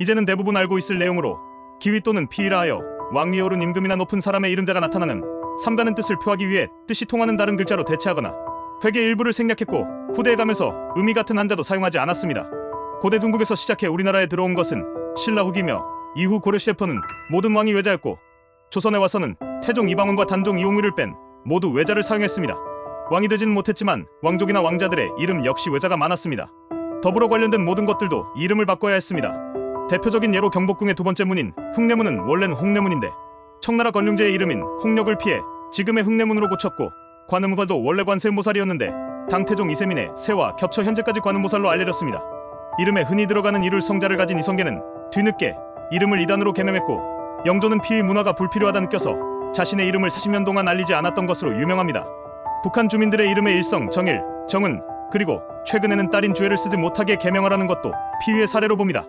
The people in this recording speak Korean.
이제는 대부분 알고 있을 내용으로 기위 또는 피이라 하여 왕위에 오른 임금이나 높은 사람의 이름자가 나타나는 삼가는 뜻을 표하기 위해 뜻이 통하는 다른 글자로 대체하거나 회계 일부를 생략했고 후대에 가면서 의미 같은 한자도 사용하지 않았습니다. 고대 중국에서 시작해 우리나라에 들어온 것은 신라 후기며 이후 고려 시대포는 모든 왕이 외자였고 조선에 와서는 태종 이방원과 단종 이홍유를 뺀 모두 외자를 사용했습니다. 왕이 되지는 못했지만 왕족이나 왕자들의 이름 역시 외자가 많았습니다. 더불어 관련된 모든 것들도 이름을 바꿔야 했습니다. 대표적인 예로 경복궁의 두 번째 문인 흉내문은 원래는 홍내문인데 청나라 건륭제의 이름인 홍력을 피해 지금의 흉내문으로 고쳤고 관음과도 원래 관세음보살이었는데 당태종 이세민의 세와 겹쳐 현재까지 관음보살로 알려졌습니다. 이름에 흔히 들어가는 이룰 성자를 가진 이성계는 뒤늦게 이름을 이단으로 개명했고 영조는 피의 문화가 불필요하다 느껴서 자신의 이름을 40년 동안 알리지 않았던 것으로 유명합니다. 북한 주민들의 이름의 일성, 정일, 정은 그리고 최근에는 딸인 주애를 쓰지 못하게 개명하라는 것도 피의의 사례로 봅니다.